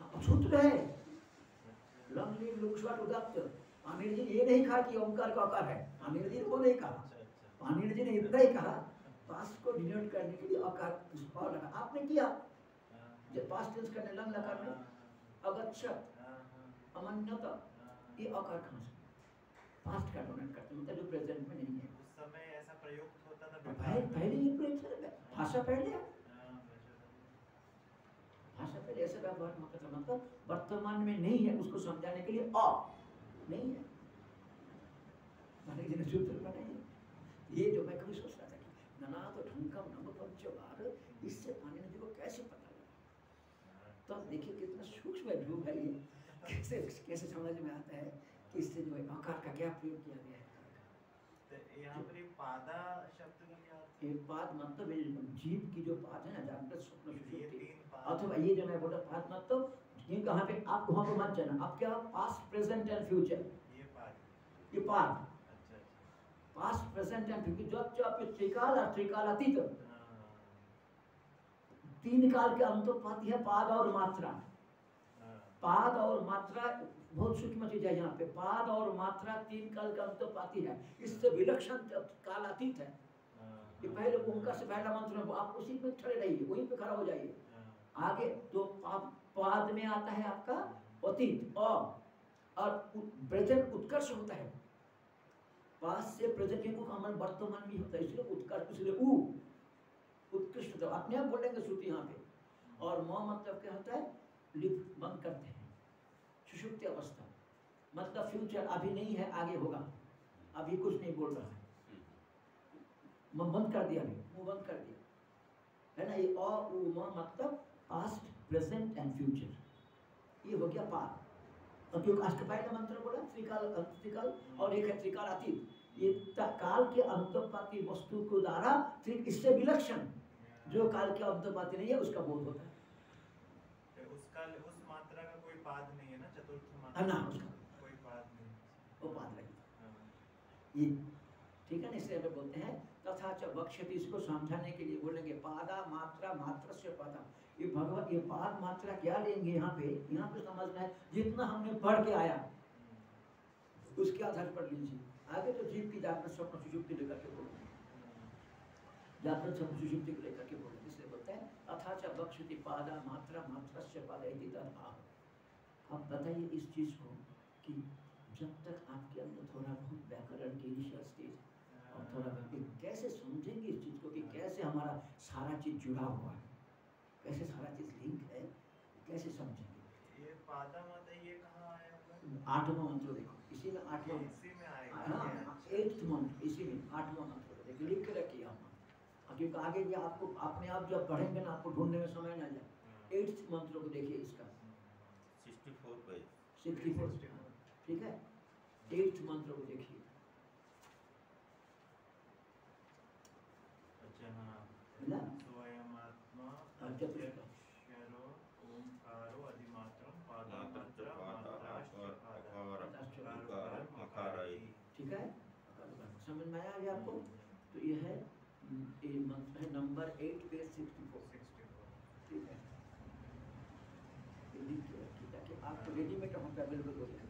A: हाँ, सूत्र है। लंगली लुक्सवाट उदात्त। पाणिनि जी ये नहीं कहा कि ओंकार का आकार है। पाणिनि जी वो नहीं कहा।
B: अच्छा अच्छा।
A: पाणिनि जी ने इतना ही कहा पास्ट को डिनोट करने के लिए आकार और लगा। आपने किया?
B: हाँ,
A: जब पास्ट टेंस करने लंग लकार में। अगच्छत
B: हाँ, हाँ,
A: अमन्यता।
B: हाँ,
A: ये कहाँ से? पास्ट का डोनेट करते हैं मतलब जो प्रेजेंट में नहीं है।
B: उस समय ऐसा प्रयोग होता था
A: पहले पहले ये प्रयोग था भाषा पहले है। भाषा पहले। ऐसे व्यवहार मतलब वर्तमान में नहीं है उसको समझाने के लिए अ नहीं है। माने सूत्र ये जो मैं कभी सोच रहा था कि नना तो ढंकम नम पंच बार इससे पानी जी को कैसे पता लगा? तो आप देखिए सूक्ष्म ध्रुव है ये कैसे कैसे समझ में आता है कि इससे जो है आकार का क्या प्रयोग किया गया है?
B: तो यहाँ पर ये पादा शब्द का क्या
A: ये पाद मतलब जीव की जो पाद है ना जागृत स्वप्न अथवा ये जो मैं बोला पाद मतलब ये कहाँ पे आप वहाँ पे मत जाना। आप क्या पास्ट प्रेजेंट एंड फ्यूचर
B: ये पाद।
A: ये पाद। पास्ट प्रेजेंट एंड फ्यूचर जब जब आप ये त्रिकाल और त्रिकाल अतीत
B: हाँ,
A: तीन काल के अंतोपाती है पाद और मात्रा। पाद और मात्रा बहुत सूक्ष्म चीज़ है यहाँ पे पाद और मात्रा तीन काल का अंतोपाती है। इससे विलक्षण काल अतीत है।
B: हाँ,
A: ये पहले ओंकार से पहला मंत्र आप उसी में खड़े रहिए वहीं पे खड़ा हो जाइए।
B: हाँ,
A: आगे तो पा- पाद में आता है आपका अतीत अ और प्रेजेंट उत्कर्ष होता है। पास से प्रेजेंट के कुछ अमल वर्तमान भी होता है इसलिए उत्कर्ष इसलिए उ उत्कृष्ट है अपने आप बोलेंगे श्रुति यहाँ पे। और म मतलब क्या होता है? लिप बंद करते हैं सुषुप्ति अवस्था। मतलब फ्यूचर अभी नहीं है आगे होगा। अभी कुछ नहीं बोल रहा है। मैं बंद कर दिया अभी। मुँह बंद कर दिया। है ना? ये अ उ म मतलब पास्ट प्रेजेंट एंड फ्यूचर ये हो गया पार। और क्योंकि अष्टपाई मंत्र बोला त्रिकाल त्रिकाल और एक है त्रिकाल अतीत। ये काल के अंतपाती वस्तु को द्वारा इससे विलक्षण जो काल के अंतपाती नहीं है उसका बोध होता है।
B: उस मात्रा का कोई पाद नहीं है ना चतुर्थ मात्रा
A: ना उसका
B: कोई पाद नहीं
A: वो पाद नहीं
B: हाँ,
A: ये ठीक है ना इसलिए हमें बोलते हैं तथा च बक्षति इसको समझाने के लिए बोलेंगे पादा मात्रा मात्र से पादा। ये भगवत ये पाद मात्रा क्या लेंगे यहाँ पे? यहाँ पे समझना है जितना हमने पढ़ के आया।
B: हम्म,
A: उसके आधार पर लीजिए। आगे तो जीव की जागृत स्वप्न सुषुप्ति लेकर के बोलेंगे। जागृत स्वप्न सुषुप्ति को लेकर के बोलेंगे इसलिए बोलते हैं तथा च बक्षति पादा मात्रा मात्र से पादा तथा अब बताइए इस चीज़ को कि जब तक आपके अंदर थोड़ा बहुत व्याकरण की इनिशियल स्टेज और थोड़ा व्यक्ति कैसे समझेंगे इस चीज़ को कि कैसे हमारा सारा चीज़ जुड़ा हुआ है? कैसे सारा चीज़ लिंक है? कैसे समझेंगे?
B: ये पादा माता ये कहाँ आया
A: आठवां मंत्र देखो। इसी में आठवां
B: इसी में आएगा
A: हाँ एट्थ मंत्र इसी में आठवां मंत्र देखो। लिख के क्योंकि आगे भी आपको अपने आप जब पढ़ेंगे ना आपको ढूँढने में समय ना जाए। एट्थ मंत्र को देखिए इसका।
C: Sixty four page
A: sixty four ठीक है? एट्थ मंत्र को देखिए।
B: अच्छा हाँ
A: ठीक है? समझ में आया अभी आपको? तो यह है है number eight page sixty four ठीक है? ताकि आपको रेडीमेड वहाँ पे अवेलेबल हो जाए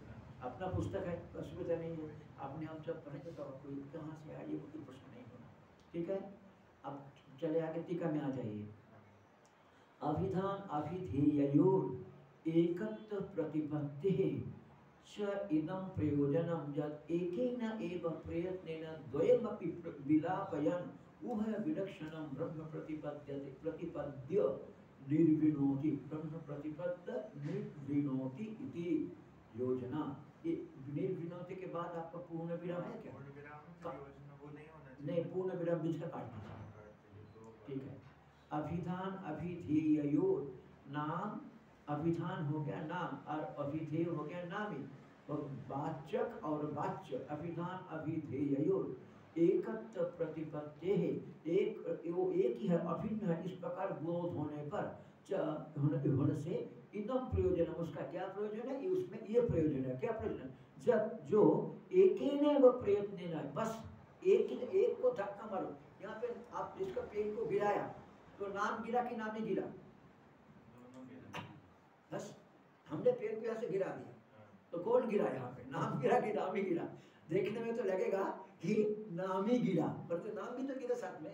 A: अपना पुस्तक है असुविधा नहीं है। आपने आप जब पढ़ेंगे तो आपको कहाँ से आया ये कोई प्रश्न नहीं होना। ठीक है? अब चले आगे, टीका में आ जाइए। अभिधान अभिधेयोर एकत्व प्रतिपत्ति च इदं प्रयोजनं यत् एकेन एव प्रयत्नेन द्वयमपि विलापयन् उभय विलक्षणं ब्रह्म प्रतिपद्यते प्रतिपद्य निर्विणोति ब्रह्म प्रतिपद्य निर्विणोति इति योजना। ये निर्विणोति के बाद आपका पूर्ण विराम है क्या?
B: पूर्ण विराम वो नहीं होना
A: नहीं पूर्ण विराम बीच का काट दीजिए
B: दो बार।
A: ठीक है। अभिधान अभिधेयोर नाम अभिधान हो गया नाम और अभिधेय हो गया नामी। और वाचक और वाच्य अभिधान अभिधेयोर एकत्व प्रतिपत्ति है। एक वो एक ही है अभिन्न है इस प्रकार बोध होने पर होने से इदम प्रयोजन उसका क्या प्रयोजन है? उसमें ये प्रयोजन है। क्या प्रयोजन जब जो एक ही ने वो प्रयत्न है बस एक ही एक को धक्का मारो। यहाँ पे आप इसका पेड़ को गिराया तो नाम गिरा कि नाम नहीं गिरा? बस हमने पेड़ को यहाँ से गिरा दिया।
B: हाँ,
A: तो कौन गिरा यहाँ पे? नाम गिरा कि नाम ही गिरा? देखने में तो लगेगा कि नाम ही गिरा। पर तो नाम भी तो गिरा साथ में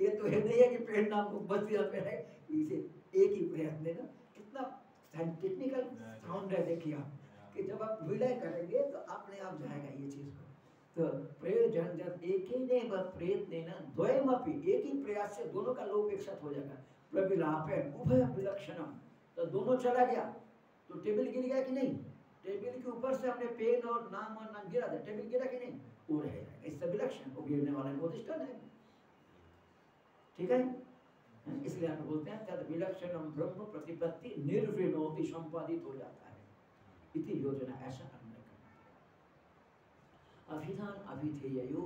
A: ये तो है नहीं है कि पेड़ नाम बस पे है। इसे एक ही प्रयत्न है ना। कितना टेक्निकल साउंड है देखिए आप। कि जब आप विलय करेंगे तो अपने आप जाएगा ये चीज़ को। तो प्रयोजन जब एक ही वह प्रयत्न न द्वयमपि एक ही प्रयास से दोनों का लोप एक साथ हो जाएगा। प्रविलापन उभय विलक्षणम। तो दोनों चला गया। तो टेबल गिर गया कि नहीं? टेबल के ऊपर से हमने पेन और नाम और नाम गिरा था टेबल गिरा कि नहीं? वो रहेगा इससे विलक्षण वो गिरने वाला अधिष्ठान है। ठीक है? इसलिए हम बोलते हैं, तद विलक्षणम ब्रह्म प्रतिपत्ति निर्विणोति संपादित हो जाता है। इति योजना ऐसा अन्वय करना अभिधान अभिधेयो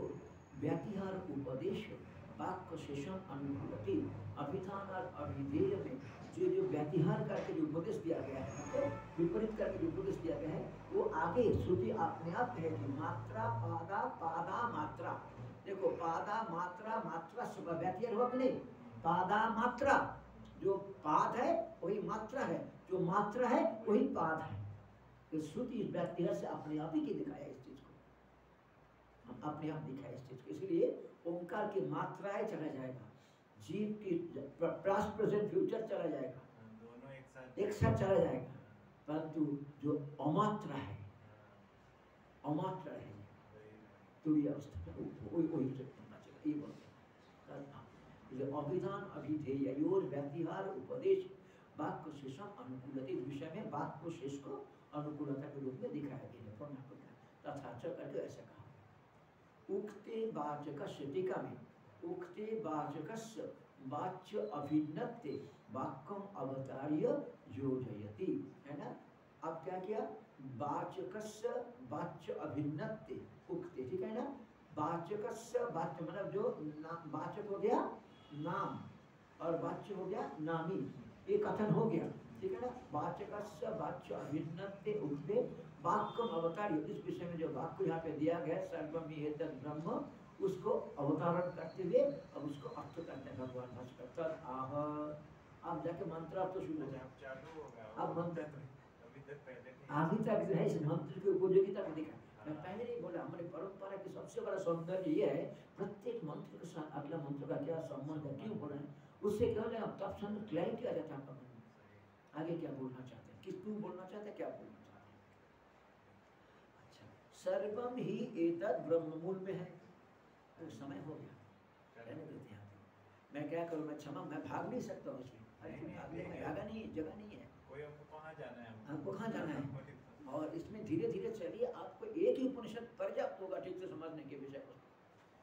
A: व्यातिहार उपदेश वाक्य शेषम अनुकूलति अभिधान और अभिधेय में जो जो व्यातिहार करके जो उपदेश दिया गया है विपरीत करके जो उपदेश दिया गया है, वो आगे श्रुति अपने आप कहेगी मात्रा, पादा पादा, मात्रा। देखो, पादा, मात्रा मात्रा सब व्यातिहार हुआ कि नहीं? पादा, मात्रा। जो पाद है, वही मात्रा है। जो मात्रा है, वही पाद है। तो श्रुति इस व्यातिहार से अपने आप ही दिखाया इस चीज़ को। अपने आप दिखाया इस चीज़ को। इसलिए ओंकार की मात्राएँ चला जाएगा। जीव की पास्ट प्रेजेंट फ्यूचर चला जाएगा।
B: हाँ, दोनों एक साथ
A: एक साथ चला जाएगा। परंतु जो अमात्रा है अमात्रा है तुरी अवस्था वही वही होना चाहिए ये बोलते हैं। हाँ, अभिधान अभिधेयोर व्यातिहार उपदेश वाक्य शेषम अनुकूलता इस विषय में वाक्य शेष को अनुकूलता के रूप में दिखाया गया है। है तथा करके ऐसा कहा। उक्ते वाचक टीका में उक्ते वाचकस्य वाच्य अभिन्नत्ते वाक्यम अवतार्य योजयति। है ना? अब क्या किया? वाचकस्य वाच्य अभिन्नत्ते उक्ते, ठीक है ना? वाचकस्य वाच्य मतलब जो वाचक हो गया, नाम। और वाच्य हो गया, नामी। ये कथन हो गया, ठीक है ना? वाचकस्य वाच्य अभिन्नत्ते उक्ते वाक्यम अवतार्य। इस विषय में जो वाक्य यहाँ पे दिया गया सर्वम ब्रह्म उसको अवतारण करते हुए अब उसको अर्थ करते हैं भगवान भास्कर तद आह। आप जाके मंत्र अर्थ शुरू हो जाए
B: अब गया।
A: अब मंत्र
B: अभी तक पहले
A: अभी तक जो है इस मंत्र की उपयोगिता को दिखा। मैं पहले ही बोला हमारी परंपरा की सबसे बड़ा सौंदर्य ये है प्रत्येक मंत्र के साथ अगला मंत्र का क्या संबंध है क्यों बोला है? उससे क्या होता है तब संग क्लैरिटी आ जाता है आगे क्या बोलना चाहते हैं? किस क्यों बोलना चाहते हैं? क्या बोलना चाहते हैं? अच्छा सर्वम ही एतद ब्रह्ममूल में है। तो समय हो गया। रहने देते हैं। मैं क्या करूँ? मैं क्षमा मैं भाग नहीं सकता हूँ इसमें अरे
B: नहीं, नहीं,
A: भागने में जगह नहीं है जगह नहीं है।
B: कोई हमको कहाँ जाना है?
A: हमको कहाँ जाना है? और इसमें धीरे धीरे चलिए आपको एक ही उपनिषद पर्याप्त होगा ठीक से समझने के विषय को।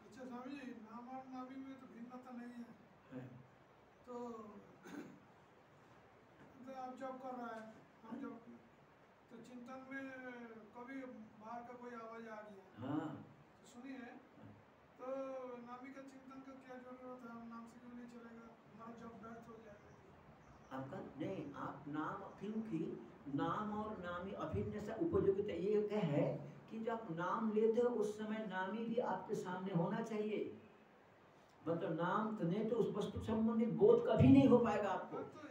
D: अच्छा स्वामी जी नाम और नाभि में तो भिन्नता नहीं है।
A: है।
D: तो तो आप जब कर रहा है हम जब तो चिंतन में कभी बाहर का कोई आवाज़ आ गया?
A: हाँ।
D: तो सुनिए। तो चिंतन का क्या ज़रूरत है? हम नाम से क्यों नहीं चलेगा? हमारा जब व्यर्थ हो जाएगा
A: आपका? नहीं आप नाम क्योंकि नाम और नामी अभिन्न से उपयोगिता ये है कि जब नाम लेते हो उस समय नामी भी आपके सामने होना चाहिए। मतलब नाम तो नहीं तो उस वस्तु संबंधित बोध कभी नहीं हो पाएगा आपको।
D: तो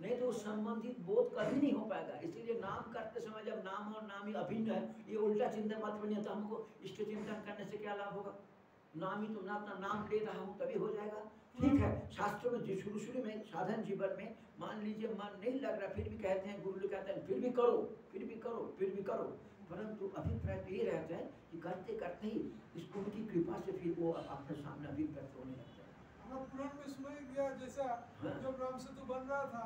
A: नहीं तो उस संबंधित बोध कभी नहीं हो पाएगा। इसीलिए नाम करते समय जब नाम और नामी अभिन्न है ये उल्टा चिंतन मत बनिए तो हमको इष्ट चिंतन करने से क्या लाभ होगा? नाम ही तो मैं अपना नाम ले रहा हूँ तभी हो जाएगा। ठीक है शास्त्रों में शुरू शुरू में साधन जीवन में मान लीजिए मन नहीं लग रहा फिर भी कहते हैं गुरु लोग कहते हैं फिर भी करो फिर भी करो फिर भी करो। परंतु अभिप्राय तो ये रहता है कि करते करते ही इस उनकी कृपा से फिर वो अपने सामने अभिव्यक्त होने लगता है।
D: पुराण में सुनाई दिया जैसा
A: हाँ।
D: जब राम सेतु बन रहा था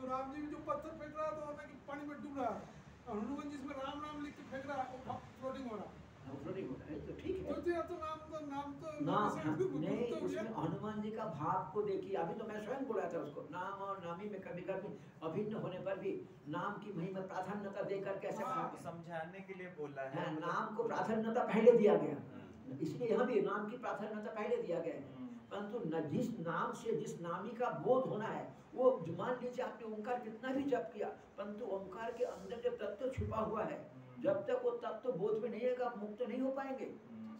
D: तो राम जी भी जो पत्थर फेंक रहा था वो पानी में डूब रहा था और हनुमान जिसमें राम राम लिख के फेंक रहा है वो फ्लोटिंग हो रहा है।
A: हाँ, तो
D: तो तो तो तो
A: हाँ,
D: हो।
A: हनुमान जी का भाव को देखिए अभी तो मैं स्वयं बोला था उसको नाम और नामी में कभी कभी अभिन्न होने पर भी नाम की महिमा प्राधान्यता देकर कैसे
D: हाँ,
B: समझाने के लिए बोला है।
A: है नाम को प्राधान्यता पहले दिया गया।
B: हम्म,
A: इसलिए यहाँ भी नाम की प्राधान्यता पहले दिया गया है।
B: हम्म,
A: परंतु न जिस नाम से जिस नामी का बोध होना है वो मान लीजिए आपने ओंकार कितना भी जप किया परंतु ओंकार के अंदर जो तत्व छुपा हुआ है
B: हम्म,
A: जब तक वो तत्व बोध में नहीं आप मुक्त नहीं हो पाएँगे।
B: हम्म,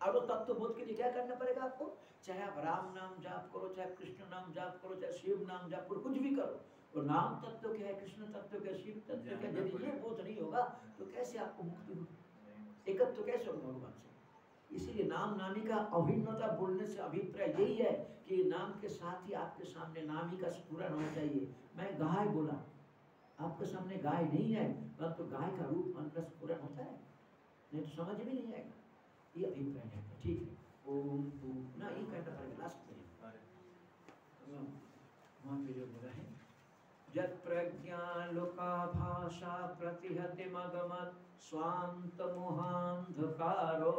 A: और वो तत्व बोध के लिए क्या करना पड़ेगा आपको? चाहे आप राम नाम जाप करो चाहे कृष्ण नाम जाप करो चाहे शिव नाम जाप करो कुछ भी करो तो नाम तत्व क्या है कृष्ण तत्व क्या शिव तत्व क्या यदि ये बोध नहीं होगा तो कैसे आपको मुक्ति होगी
B: नहीं,
A: एकत्व कैसे होगा भगवान से? इसीलिए नाम नामी का अभिन्नता बोलने से अभिप्राय यही है कि नाम के साथ ही आपके सामने नामी का स्फुरन होना चाहिए। मैं गाय बोला, आपके सामने गाय नहीं है, परंतु तो गाय का रूप मन का स्फुरन होता है। नहीं तो समझ भी नहीं आएगा। ये अभिप्राय है, ठीक है। ओम ना ये कहना पड़ेगा लास्ट में वहाँ पे जो बोला है भाषा प्रतिहति मगमत स्वांत मोहांधकारो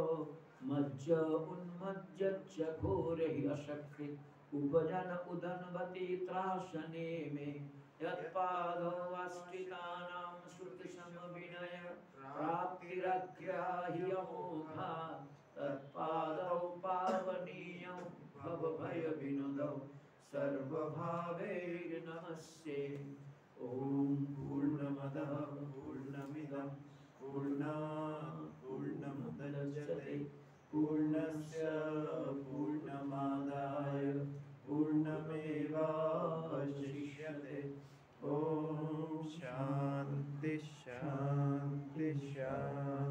A: मज्ज उन्मज्ज च घोर ही अशक्ति, उपजन उदनवती त्रासने में। यत्पादवाष्टिकानां श्रुतिसमविनय प्राप्तिरग्राह्यमोघा तत्पादौ पावनीयं, भवभयविनुदौ सर्वभावैर्नमस्ये ॐ पूर्णमदः, पूर्णमिदं पूर्णमुदच्यते पूर्णस्य पूर्णमादाय पूर्णमेवावशिष्यते। ॐ
B: शान्ति शान्ति शान्ति।